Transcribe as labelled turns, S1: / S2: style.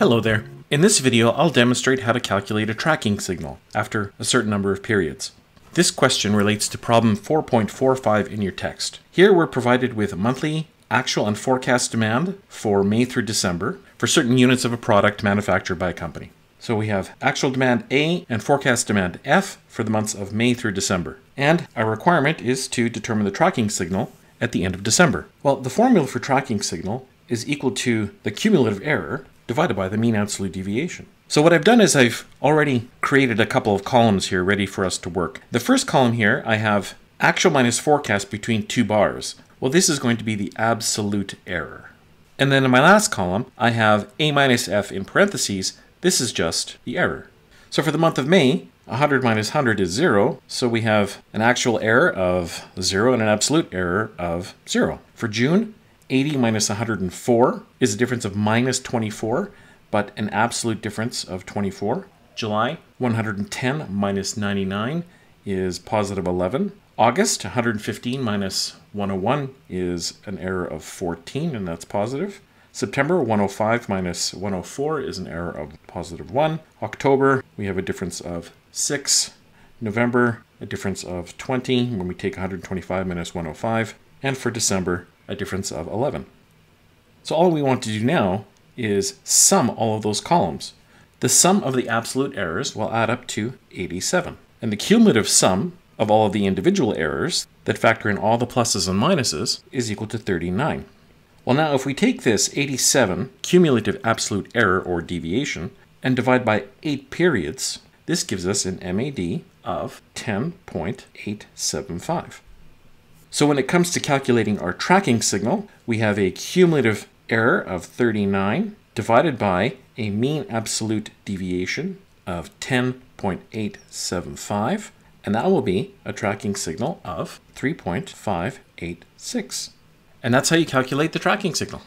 S1: Hello there. In this video, I'll demonstrate how to calculate a tracking signal after a certain number of periods. This question relates to problem 4.45 in your text. Here we're provided with monthly actual and forecast demand for May through December for certain units of a product manufactured by a company. So we have actual demand A and forecast demand F for the months of May through December. And our requirement is to determine the tracking signal at the end of December. Well, the formula for tracking signal is equal to the cumulative error divided by the mean absolute deviation. So what I've done is I've already created a couple of columns here ready for us to work. The first column here, I have actual minus forecast between two bars. Well, this is going to be the absolute error. And then in my last column, I have A minus F in parentheses. This is just the error. So for the month of May, 100 minus 100 is 0, so we have an actual error of 0 and an absolute error of 0. For June, 80 minus 104 is a difference of minus 24, but an absolute difference of 24. July, 110 minus 99 is positive 11. August, 115 minus 101 is an error of 14, and that's positive. September 105 minus 104 is an error of positive 1. October, we have a difference of 6. November, a difference of 20 when we take 125 minus 105. And for December, a difference of 11. So all we want to do now is sum all of those columns. The sum of the absolute errors will add up to 87. And the cumulative sum of all of the individual errors that factor in all the pluses and minuses is equal to 39. Well, now if we take this 87 cumulative absolute error or deviation and divide by 8 periods, this gives us an MAD of 10.875. So when it comes to calculating our tracking signal, we have a cumulative error of 39 divided by a mean absolute deviation of 10.875, and that will be a tracking signal of 3.586. And that's how you calculate the tracking signal.